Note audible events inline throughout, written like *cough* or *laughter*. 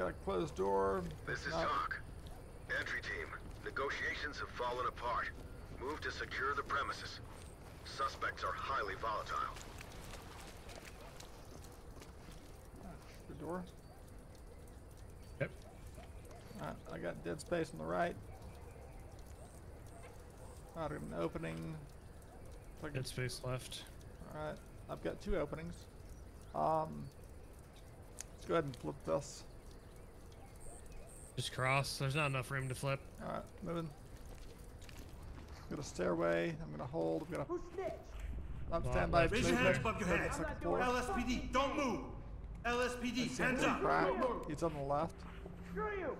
got a closed door. This is Not- Talk. Entry team, negotiations have fallen apart. Move to secure the premises. Suspects are highly volatile. The door. Yep. Alright, I got dead space on the right. Got an opening. Like Dead space left. Alright, I've got two openings. Um, let's go ahead and flip this. Just cross. There's not enough room to flip. Alright, moving. Got a stairway. I'm gonna hold. I'm gonna. Who snitched? I'm Well, standing by. raise Raise your hands above your moving heads. LSPD, don't move. LSPD, hands up. crack. He's on the left. Screw you!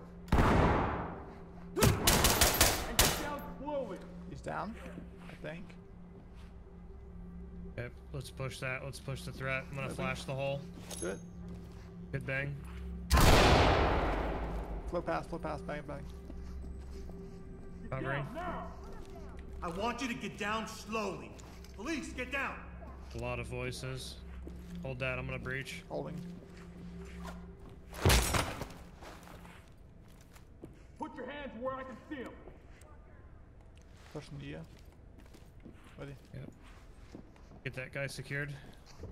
and get down slowly. He's down, I think. Yep. Let's push that. Let's push the threat. I'm gonna Moving. flash the hole. Do it. Good bang. Flow past, flow past, bang, bang. Covering. I want you to get down slowly. Police, get down. A lot of voices. Hold that. I'm gonna breach. Holding. Put your hands where I can see them. Pushing to you. Ready? Yep. Get that guy secured.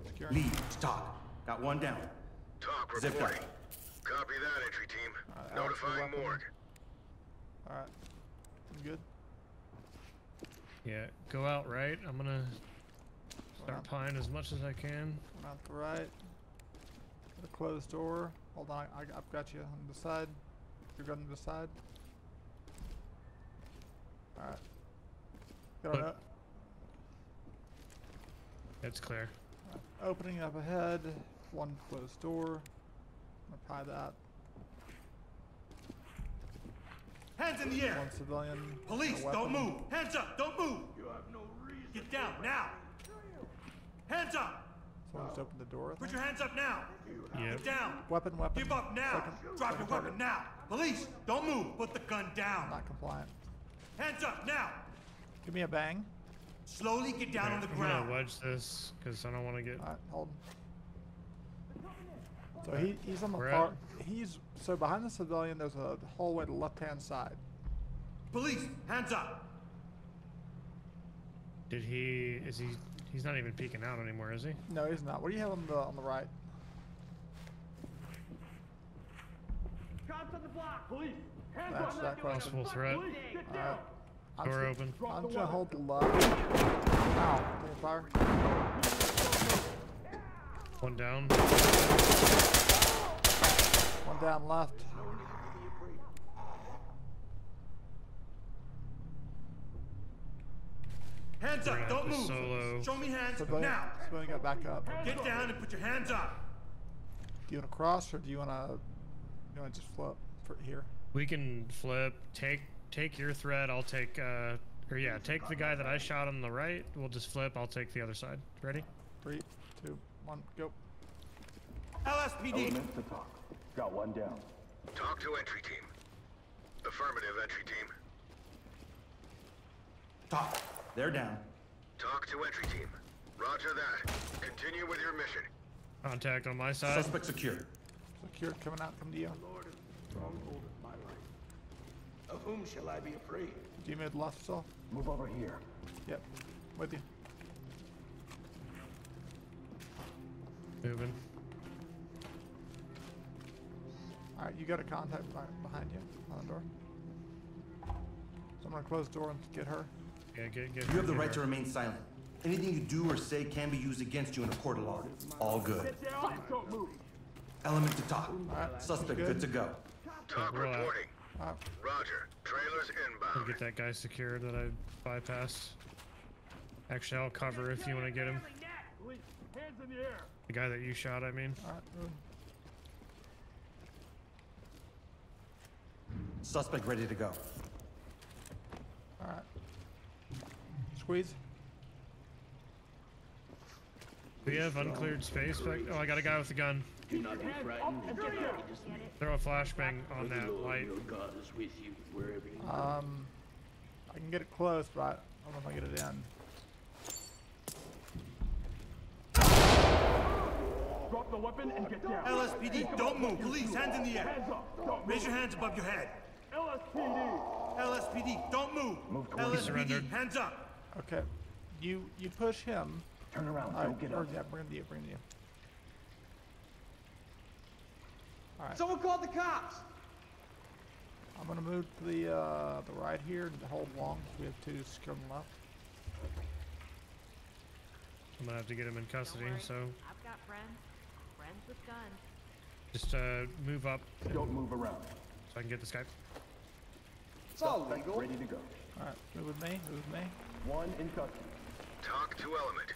Securing. Lead, talk. Got one down. Talk Zip reporting. Line. Copy that, entry team. Alright, Alex, your Notifying weapon. morgue. Alright. Good? Yeah. Go out right. I'm gonna start Wow. pine as much as I can. One out the right. Got a closed door. Hold on, I, I've got you on the side. You're going to the side. Alright. Got an Look. It's clear. o- opening up ahead. One closed door. Apply that. Hands in the air. One civilian. Police, a don't move. Hands up, don't move. You have no reason. Get down now. Hands up. Someone just opened the door. Put your hands up now. Yep. Get down. Weapon, weapon. Give up now. Second- Drop second your target. weapon now. Police, don't move. Put the gun down. Not compliant. Hands up now. Give me a bang. Slowly get down on the I'm ground. gonna wedge this because I don't want to get. Alright, hold. So he, he's on the We're far. at- He's so behind the civilian. There's a hallway to the left hand side. Police, hands up. Did he? Is he? He's not even peeking out anymore, is he? No, he's not. What do you have on the on the right? Cops on the block. Police. Hands That's up. that close. Possible threat. Police, get I'm Door open. I'm just gonna hold the left. Ow! Taking fire. One down. One down left. Hands We're up, don't move. solo. Show me hands Civilian, now. civilian got back up. Get down and put your hands up. Do you want to cross or do you want to? You want to just flip for here? We can flip. Take take your threat. I'll take. uh Or yeah, take the guy that I shot on the right. We'll just flip. I'll take the other side. Ready? Three, two, one, go. LSPD. Elements to talk. Got one down. Talk to entry team. Affirmative, entry team. Talk. They're down. Talk to entry team. Roger that. Continue with your mission. Contact on my side. Suspect secure. Secure coming out. Come to you. Lord is the stronghold of my life. Of whom shall I be afraid? Do you move left self? Move over here. Yep. With you. Moving. All right, you got a contact behind you on the door. So I'm gonna close the door and get her. Yeah, get get. You have the get right her. to remain silent. Anything you do or say can be used against you in a court of law. All good. Get down don't move. Element to talk. Alright, Suspect good. good to go. Talk we're reporting. All right, Roger. Trailers I'll inbound. get that guy secured that I bypassed. Actually, I'll cover if you want to get him. Hands in the air. The guy that you shot, I mean. all right. Suspect ready to go. All right. Squeeze. We have uncleared space. Back oh, I got a guy with a gun. Do not be frightened and get ready to sleep. Throw a flashbang on that light. your God is with you wherever you go. Um, I can get it close, but I don't know if I get it in. Drop the weapon and get down. LSPD, don't move. Police, hands in the air. Hands up. Don't Raise your hands above your head. LSPD. LSPD, don't move. Move towards LSPD, surrendered. hands up. Okay. You you push him. Turn around. All Don't get or up. yeah, bring him to you. Bring him to you. All right. Someone called the cops. I'm gonna move to the uh, the right here and hold long. We have two secure on the left. I'm gonna have to get him in custody. Don't worry. So I've got friends. Friends with guns. just uh, move up Don't move around. so I can get this guy. It's all legal. ready to go. All right, move with me. Move with me. One in custody. Talk to Element.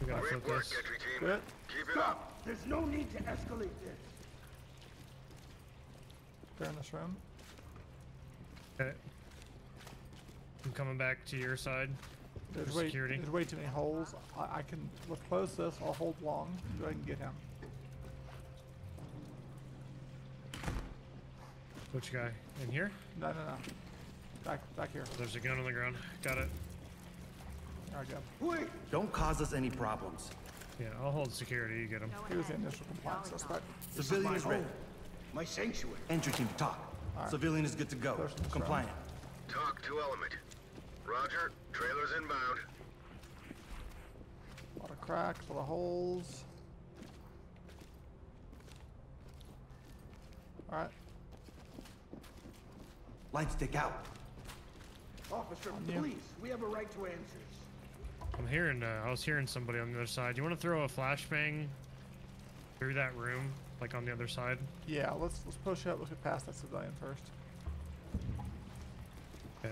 We gotta Great flip work, entry team. Good. Keep it up. There's no need to escalate this. They're in this room. Okay. I'm coming back to your side. There's way, security. there's way too many holes. I, I can let's close this. I'll hold long so I can get him. Which guy? In here? No, no, no. Back, back here. There's a gun on the ground. Got it. All right, I go. Wait! Don't cause us any problems. Yeah, I'll hold security. You get him. Go He was the ahead. initial compliance suspect. Civilian is ready. My sanctuary. Entry team, talk. Civilian is good to go. Push this Compliant. Talk to Element. Roger. Trailers inbound. A lot of cracks, a lot of holes. All right. Lights stick out. Officer, On you. please, we have a right to answers. I'm hearing. Uh, I was hearing somebody on the other side. You want to throw a flashbang through that room, like on the other side? Yeah, let's let's push up. Let's get past that civilian first. Yeah.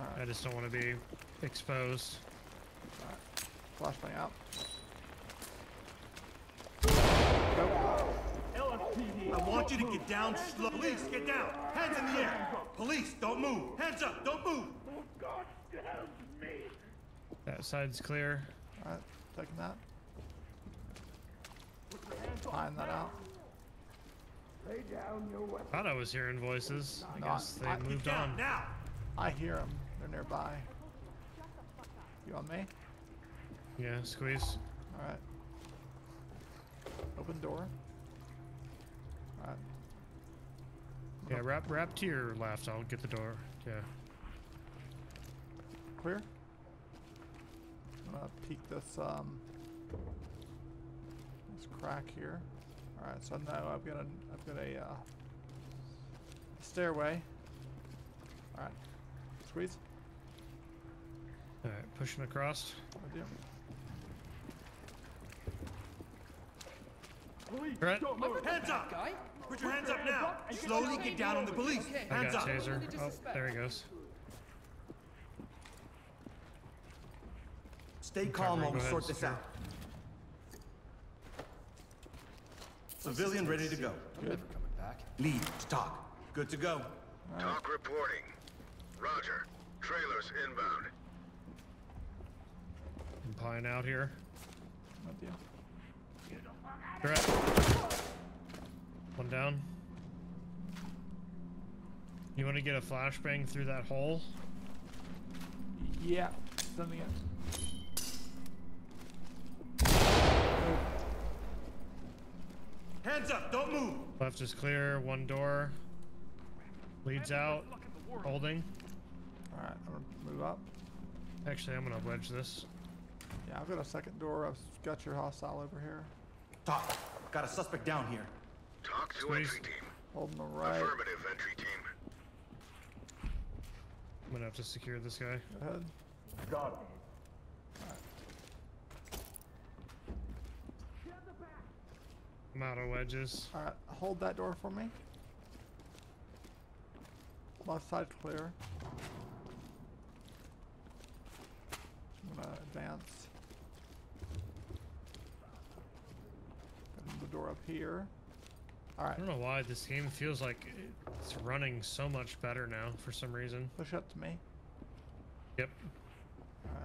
All I just don't want to be exposed. Flashbang out. LSPD. I want you to get down slow. Police, get down. Hands in the air. Police, don't move. Hands up, don't move. That side's clear. All right, taking that. Find that out. Lay down your weapon. Thought I was hearing voices. I No, guess they I- moved on. now. I hear them. They're nearby. You on me? Yeah, squeeze. All right. Open door. All right. Yeah, wrap wrap to your left. I'll get the door. Yeah. Clear. I'm gonna peek this um this crack here. All right, so now I've got a I've got a uh, stairway. All right, squeeze. All right, pushing across. I do. Police. Brett. Don't move. Hands up. Guy? Put your hands up now. Slowly get down on the police. Okay. I Hands got up. taser. Oh, there he goes. Stay calm Recovery, while we sort this secure. out. Civilian ready to go. Good. Coming back. Lead, talk. Good to go. Talk reporting. Roger. Trailers inbound. I'm pine out here. With you. Brett. One down. You want to get a flashbang through that hole? Yeah, something it. Hands up, don't move. Left is clear. One door. Leads out. Holding. All right, I'm gonna move up. Actually, I'm gonna wedge this. Yeah, I've got a second door. I've got your hostile over here. Talk. Got a suspect down here. Talk to Squeeze. entry team. Holding the right. Affirmative, entry team. I'm gonna have to secure this guy. Go ahead. Got him. I'm out of wedges. All right, hold that door for me. Left side clear. I'm gonna advance. Open the door up here. All I don't know why this game feels like it's running so much better now for some reason. push up to me. Yep. All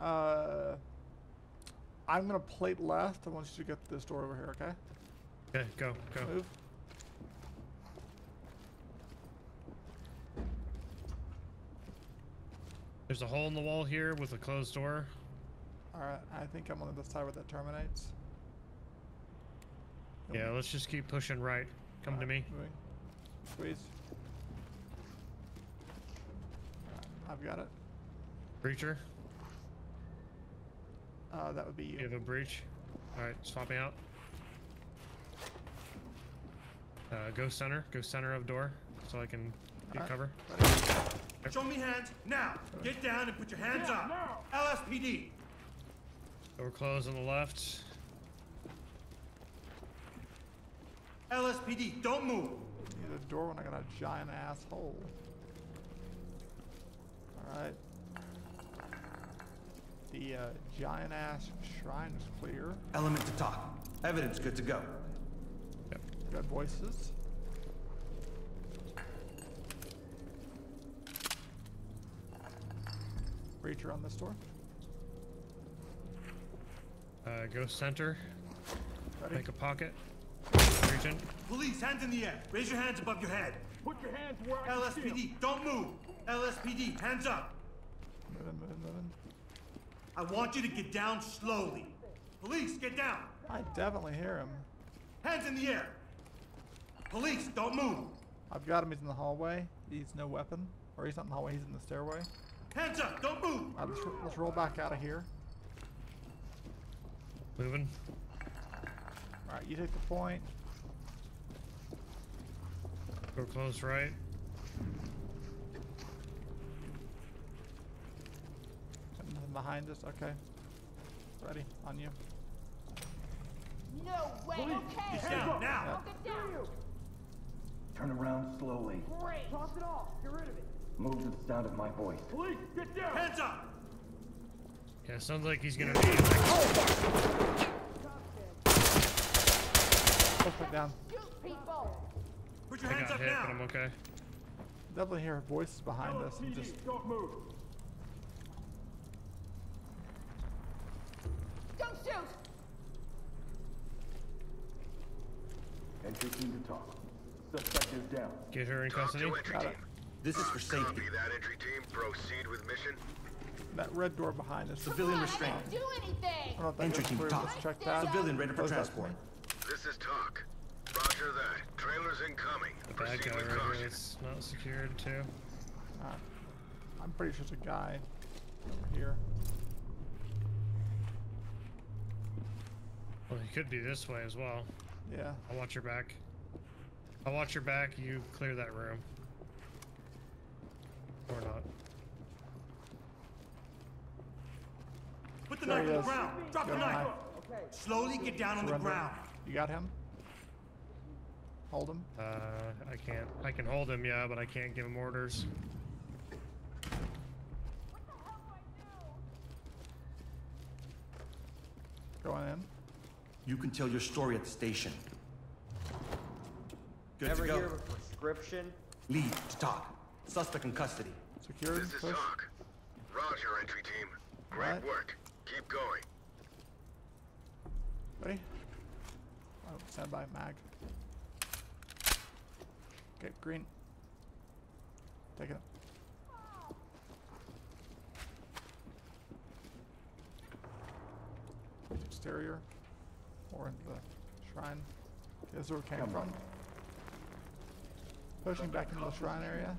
right. Uh, I'm gonna plate left. I want you to get this door over here. Okay. Okay, go, go. Move. There's a hole in the wall here with a closed door. Alright, I think I'm on the side where that terminates. Yeah, let's just keep pushing right. Come to me. moving. Squeeze. Alright, I've got it. Breacher, Uh, that would be you. you have a breach. Alright, swapping out. Uh, go center. Go center of door so I can get Alright. cover. Show me hands now. Get down and put your hands up. LSPD. Door closed on the left. LSPD. Don't move. Need a door when I got a giant asshole. Alright. The uh, giant ass shrine is clear. Element to talk. Evidence good to go. Yep. Good voices. Breacher on this door. Uh, go center. Ready? Make a pocket. Breaching. Police, hands in the air. Raise your hands above your head. Put your hands where I can see 'em. LSPD, don't move. LSPD, hands up. I want you to get down slowly. Police, get down. I definitely hear him. Hands in the air. Police, don't move. I've got him. He's in the hallway. He's no weapon. Or he's not in the hallway. He's in the stairway. Hands up, don't move. Alright, let's, ro- let's roll back out of here. Moving. Alright, you take the point. Go close right. Nothing behind us. Okay. Ready? On you. No way, okay. Get down now. Yeah. Get down. Turn around slowly. Great. Toss it off. Get rid of it. Move to the sound of my voice. Police, get down. Hands up. Yeah, sounds like he's gonna be like, Push oh, it down. Shoot people. Put your I hands got up hit, now. but I'm okay. Definitely hear voices behind us and just don't move. Don't shoot. Entry team to talk. Suspect is down. Get her in Talk custody. to entry team. This is for safety. Copy that entry team. Proceed with mission. that red door behind us. Civilian on, restraint. Do anything. I don't know if that Entry team talk. Let's check that. Civilian ready for Close that transport. me. This is talk. Roger that. Trailers incoming. The bad Proceed guy with right here caution. that's not secured too. Alright. I'm pretty sure it's a guy over here. Well, he could be this way as well. Yeah. I'll watch your back. I'll watch your back. You clear that room. Or not. Put the There knife on the ground. Drop the Got knife. knife. Slowly get down on the ground. You got him? Hold him. Uh, I can't. I can hold him, yeah, but I can't give him orders. Go on in. You can tell your story at the station. Good Ever to go. hear of a prescription? Lead to talk. Suspect in custody. Security. This is Push. talk. Roger, entry team. Great Alright. work. Keep going. Ready? Oh, stand by, mag. Okay, green. Take it. Exterior. Or the shrine. Is where it came Come from. on. Pushing back into the shrine area.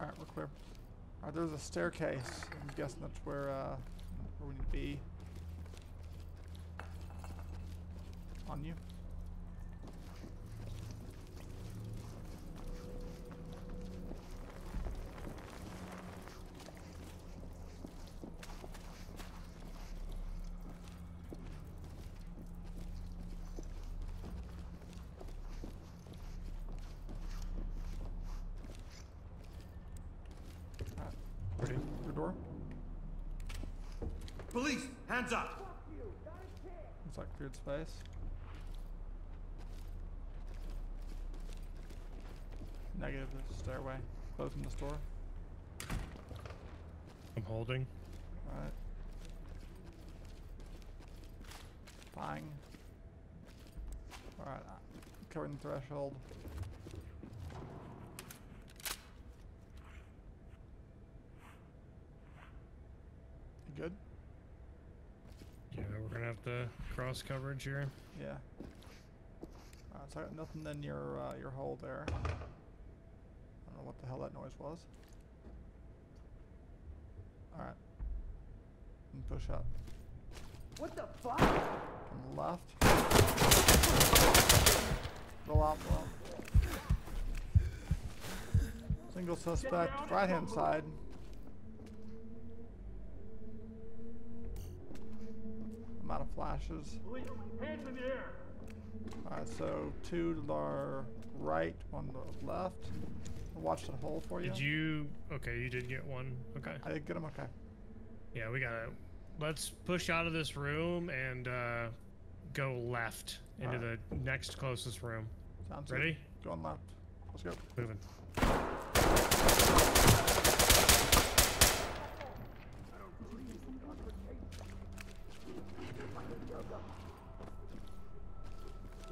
Alright, we're clear. Alright, there's a staircase. I'm guessing that's where, uh, where we need to be. On you. Alright, Ready? your door. Police, hands up. Looks like cleared space. Negative there's stairway. Closing this door. I'm holding. Alright. Fine. Alright. uh, covering the threshold. You good? Yeah, we're gonna have to cross coverage here. Yeah. Alright, so I got nothing in your uh, your hole there. I don't know what the hell that noise was. Alright. And push up. What the fuck? On the left. Go out, go out. Single suspect, right hand side. I'm out of flashes. Police, hands in the air. Alright, so two to the right, one to the left. I'll watch the hole for you. Did you? Okay, you did get one. Okay. I did get him, okay. Yeah, we gotta. Let's push out of this room and uh, go left into Alright. the next closest room. Sounds Ready? Good. Going left. Let's go. Moving.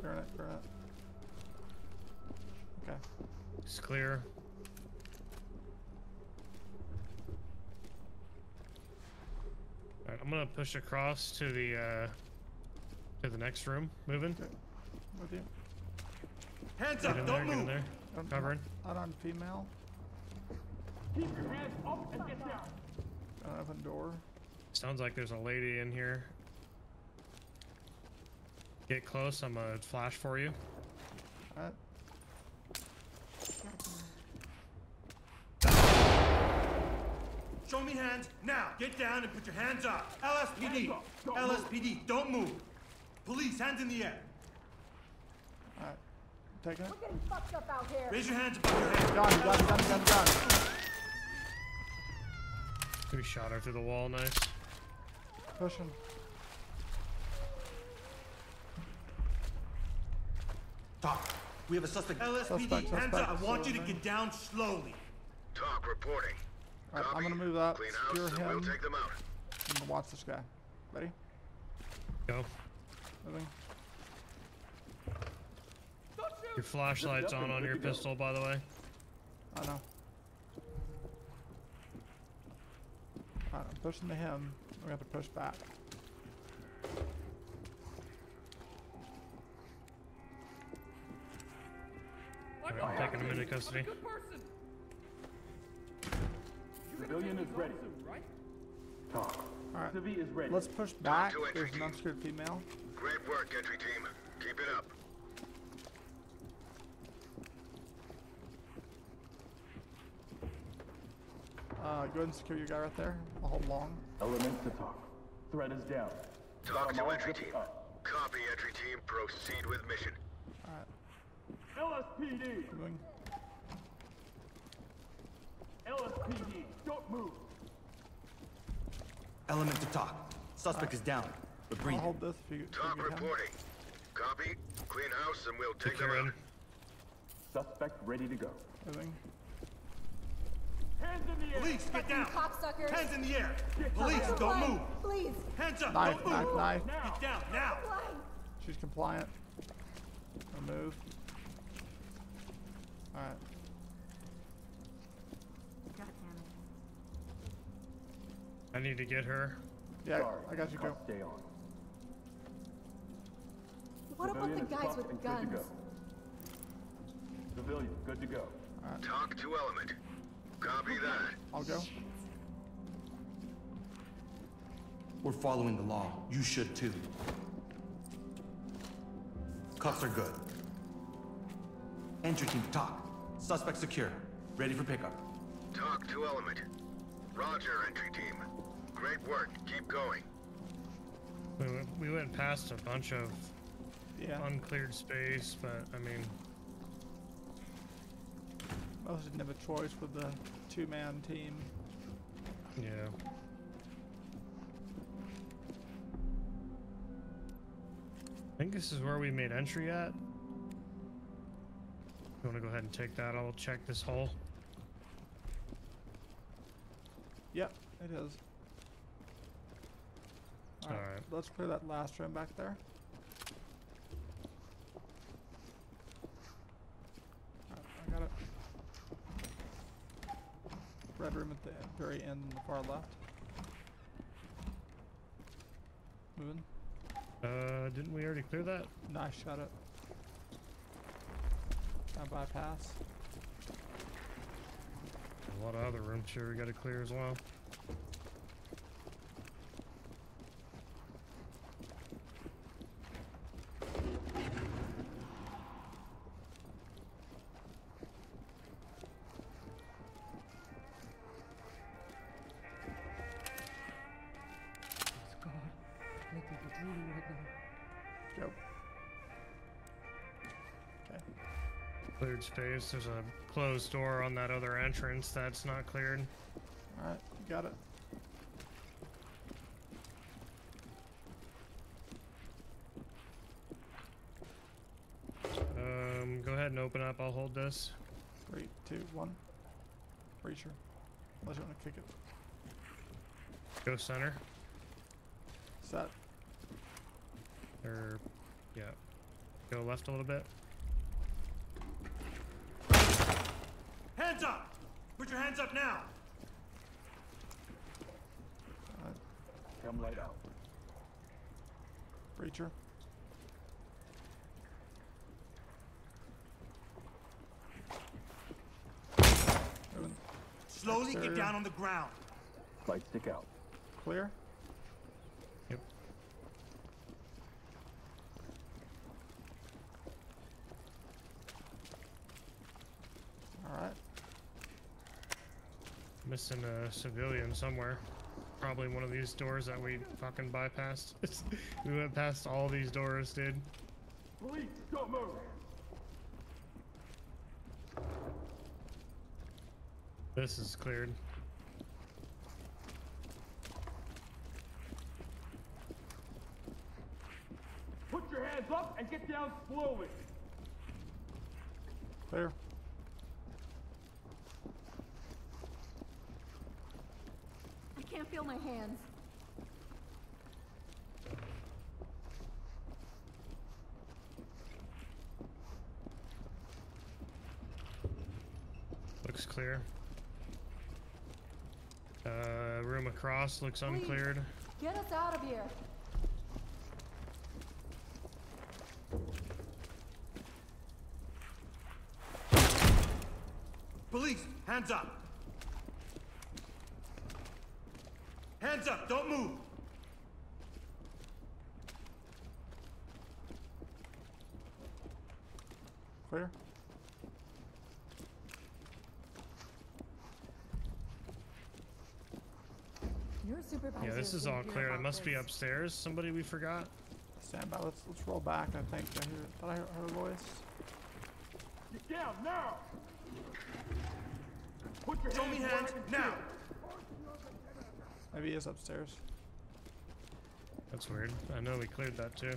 Clearing it, clearing it. Okay. It's clear. Alright, I'm gonna push across to the uh, to the next room. Moving. Okay. With you. Hands Get up, in there. don't Get in move. there. Um, Covering. Out on female. Keep your hands up and get down. An open door. Sounds like there's a lady in here. Get close. I'm gonna flash for you. Alright. Show me hands now. Get down and put your hands up. LSPD. Hands up. Don't move. LSPD. Don't move. Police, hands in the air. Alright. Taking it. We're getting fucked up out here. Raise your hands above your head. Gun, gun, gun, gun, gun. We shot her through the wall. Nice. Pushing. Talk. We have a suspect. LSPD, Suspect, hands up. I want you to get down slowly. Talk reporting. Alright, I'm gonna move up, Clean secure house, and we'll him. take them out. I'm gonna watch this guy. Ready? Go. Moving. Your flashlight's on on your pistol, by the way. I know. Alright, I'm pushing to him. We have to push back. I'm taking him into custody. Civilian is ready. Talk. Alright. Civi is ready. Let's push back. There's an team. unsecured female. Great work, entry team. Keep it up. Uh, go ahead and secure your guy right there. I'll hold long. Elements to talk. Threat is down. Talk Got 'em to entry team. up. Copy, entry team. Proceed with mission. Alright, LSPD. Moving. LSPD. Don't move. Element to talk. Suspect is down, but I'll hold this if you, if you Talk get him. reporting. Copy. Clean house, and we'll take them Securing. out. Suspect ready to go. Moving. Hands in the air. Police, get down. Cocksuckers. Hands in the air. Police, Out of the don't way. move. Please. Hands up, Knife, don't move. knife, knife. Get down, now. She's compliant. Remove. Alright. I need to get her. Yeah, Sorry. I got you, go. Stay on. What about the guys with and good to guns? go. Civilian, good to go. Talk to element. Copy that. I'll go. We're following the law. You should too. Cuffs are good. Entry team to talk. Suspect secure. Ready for pickup. Talk to element. Roger, entry team. Great work. Keep going. We went, we went past a bunch of Yeah. uncleared space, but I mean, I Most didn't have a choice with the two-man team. yeah. I think this is where we made entry at. You want to go ahead and take that? I'll check this hole. Yep, it is. Alright, All right. let's clear that last room back there. Alright, I got it. Red room at the very end on the far left. Moving. Uh, didn't we already clear that? No, Shut shot it. I bypass. A lot of other rooms here we gotta clear as well. Cleared space. There's a closed door on that other entrance that's not cleared. Alright, got it. Um, go ahead and open up. I'll hold this. Three, two, one. Breacher. Unless you want to kick it. Go center. Set. Or, yeah. Go left a little bit. Hands up! Put your hands up now! Alright. Come light out. Breacher. Moving. Slowly get down on the ground. Light stick out. Clear. Yep. Alright. Missing a civilian somewhere. Probably one of these doors that we fucking bypassed. *laughs* we went past all these doors, dude. Police, don't move. This is cleared. Put your hands up and get down slowly. Clear. I can't feel my hands. Looks clear. Uh, room across looks uncleared. Get us out of here. Police, hands up! Hands up, don't move! Clear. Yeah, this is all clear. It about must be upstairs. Somebody we forgot. Stand by. Let's let's roll back. I think I hear. Thought I heard her voice. Get down now. Put your Show hands me where I hands can see now! 'em. Maybe he is upstairs. That's weird. I know we cleared that too.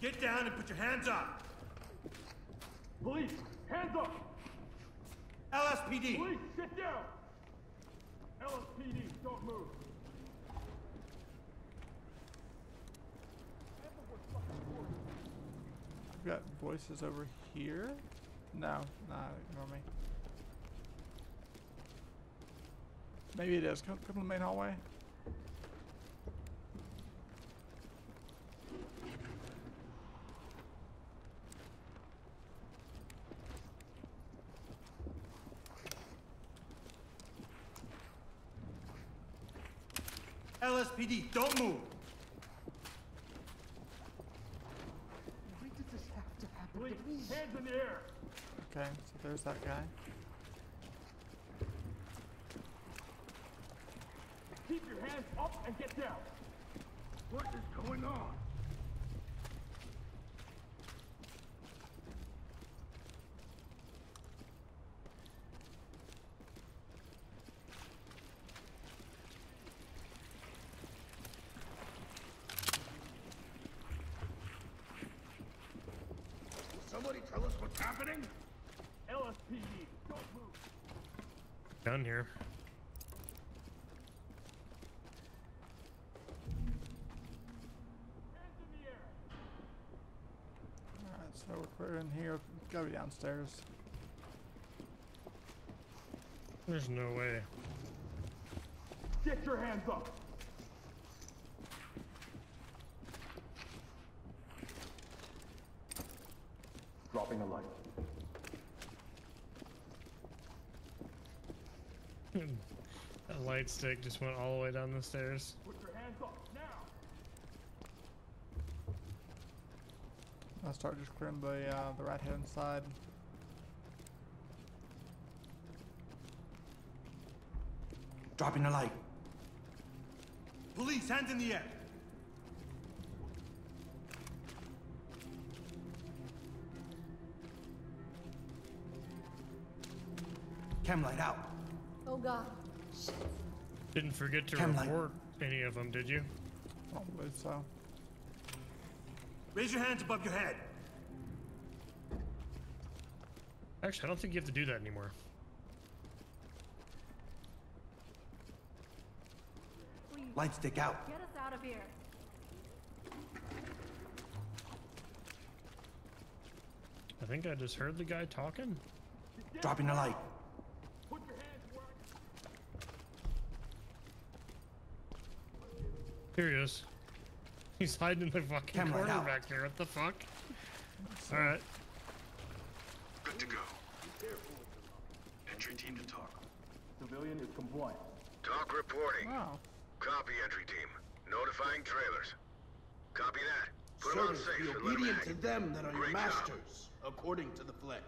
Get down and put your hands up! Police, hands up. LSPD! Police, sit down. LSPD, don't move. I've got voices over here. No, nah, ignore me. Maybe it is. Come, come to the main hallway. LSPD, don't move! Why did this have to happen Police, to me? hands in the air. Okay, so there's that guy. Keep your hands up and get down. What is going on? Somebody tell us what's happening? LSPD, don't move. Done here. Hands in the air. Alright, so we're clear in here. Gotta be downstairs. There's no way. Get your hands up! Dropping a light. Light stick just went all the way down the stairs. Put your hands up, now! I'll start just clearing the uh, the right hand side. Dropping a light. Police, hands in the air. Chem light out. Oh god. Shit. Didn't forget to Chem report any of them, did you? I don't believe so. Raise your hands above your head. Actually, I don't think you have to do that anymore. Please, Light stick out. get us out of here. I think I just heard the guy talking. Dropping the light. Put your hands where Here he is. He's hiding in the fucking Camera corner out. back there. What the fuck? Alright. Good to go. Entry team to talk. Civilian is compliant. Talk reporting. Wow. Copy, entry team. Notifying trailers. Copy that. Put 'em on Servants, safe be and let 'em obedient to them that are your Great job. masters, according to the flesh.